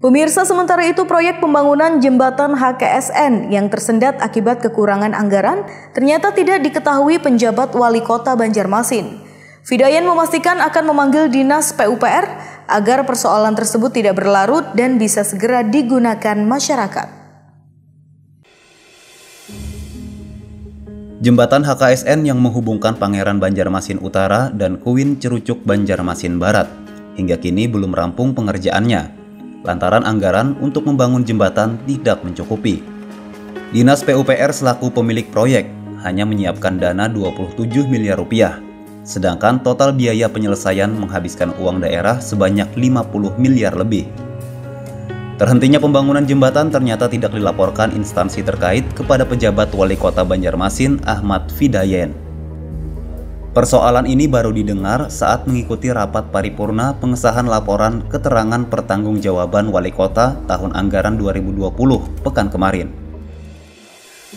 Pemirsa sementara itu proyek pembangunan jembatan HKSN yang tersendat akibat kekurangan anggaran ternyata tidak diketahui penjabat wali kota Banjarmasin. Fidayan memastikan akan memanggil dinas PUPR agar persoalan tersebut tidak berlarut dan bisa segera digunakan masyarakat. Jembatan HKSN yang menghubungkan Pangeran Banjarmasin Utara dan Kuin Cerucuk Banjarmasin Barat hingga kini belum rampung pengerjaannya lantaran anggaran untuk membangun jembatan tidak mencukupi. Dinas PUPR selaku pemilik proyek hanya menyiapkan dana 27 miliar rupiah, sedangkan total biaya penyelesaian menghabiskan uang daerah sebanyak 50 miliar lebih. Terhentinya pembangunan jembatan ternyata tidak dilaporkan instansi terkait kepada pejabat wali kota Banjarmasin Ahmad Fidayen. Persoalan ini baru didengar saat mengikuti rapat paripurna pengesahan laporan keterangan pertanggungjawaban wali kota tahun anggaran 2020 pekan kemarin.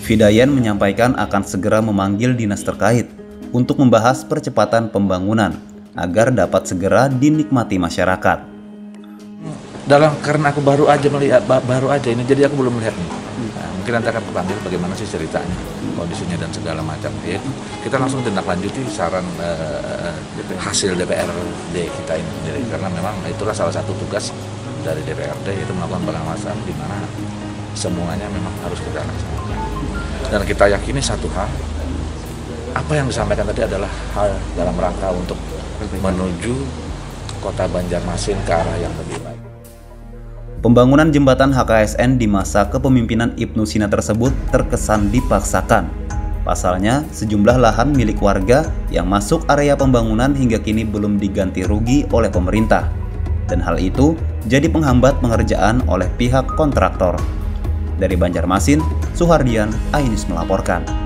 Fidayen menyampaikan akan segera memanggil dinas terkait untuk membahas percepatan pembangunan agar dapat segera dinikmati masyarakat. Dalam karena aku baru aja melihat baru aja ini jadi aku belum melihat nih mungkin nanti akan panggil bagaimana sih ceritanya kondisinya dan segala macam. Ya kita langsung tindak lanjuti saran uh, hasil DPRD kita ini jadi karena memang itulah salah satu tugas dari DPRD yaitu melakukan pengawasan di mana semuanya memang harus kita laksanakan dan kita yakini satu hal apa yang disampaikan tadi adalah hal dalam rangka untuk menuju kota Banjarmasin ke arah yang lebih baik. Pembangunan jembatan HKSN di masa kepemimpinan Ibnu Sina tersebut terkesan dipaksakan. Pasalnya, sejumlah lahan milik warga yang masuk area pembangunan hingga kini belum diganti rugi oleh pemerintah. Dan hal itu jadi penghambat pengerjaan oleh pihak kontraktor. Dari Banjarmasin, Suhardian, Ainis melaporkan.